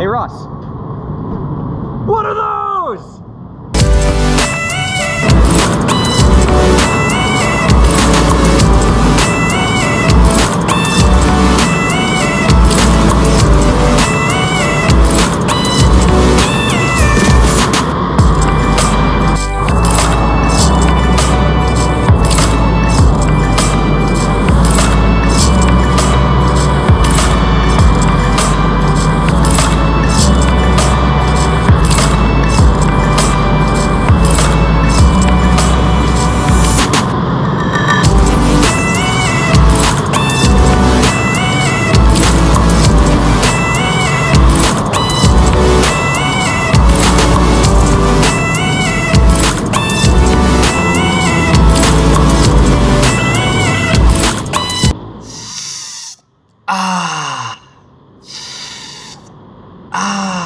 Hey Ross. What are those? Ah.